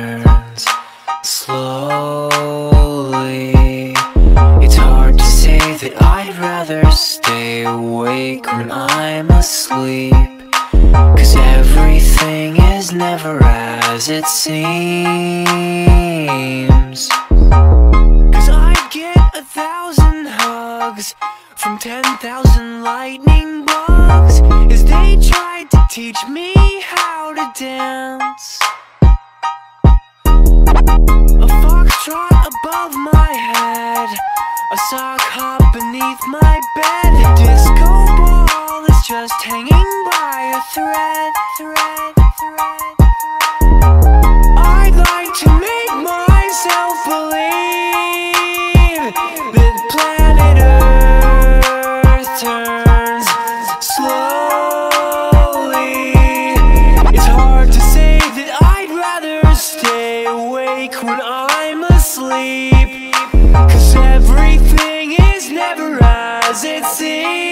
turns slowly. It's hard to say that I'd rather stay awake when I'm asleep. Cause everything is never as it seems. Cause I'd get a thousand hugs from ten thousand lightning bugs as they tried to teach me how to dance. leave my bed. Disco ball is just hanging by a thread, thread, thread I'd like to make myself believe That planet Earth turns slowly. It's hard to say that I'd rather stay awake when I'm asleep never rise, it seems.